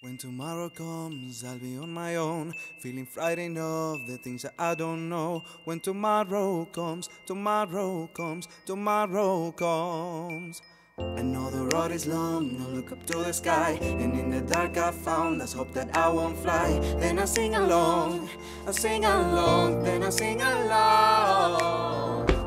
When tomorrow comes, I'll be on my own, feeling frightened of the things that I don't know. When tomorrow comes, tomorrow comes, tomorrow comes. I know the road is long, I look up to the sky, and in the dark I found, let's hope that I won't fly. Then I sing along, I sing along, then I sing along.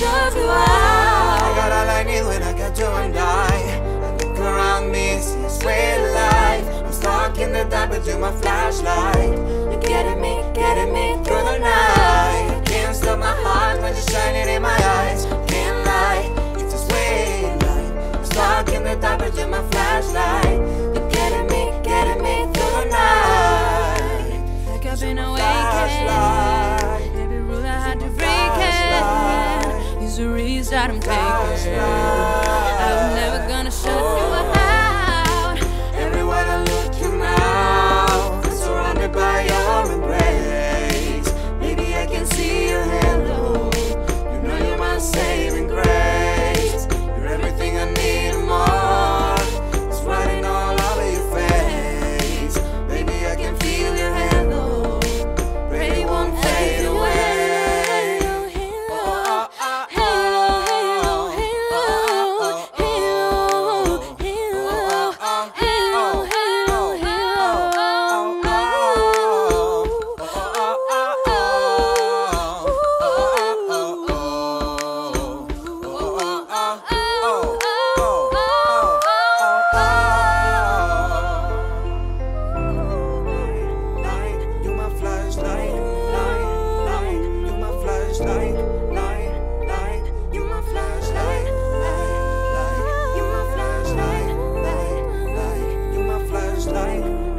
Shove you out. I got all I need when I got you and I. I look around me, see a sweet life. I'm stuck in the dark, but you're my flashlight. You're getting me, getting me Through the night, I'm taking. just like